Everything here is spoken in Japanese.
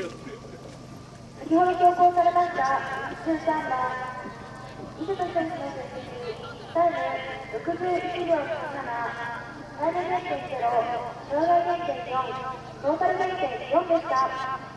先ほど投稿されました13番伊勢と手の出席タイム61秒37体重減点0障害減点4トータル減点4でした。